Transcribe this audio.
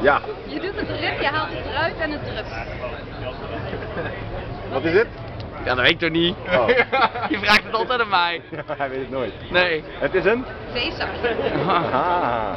Ja. Je doet het erop, je haalt het eruit en het drupt. Wat is het? Ja, dat weet ik toch niet? Oh. Je vraagt het altijd aan mij. Hij weet het nooit. Nee. Het is een? Zeezakje. Ah.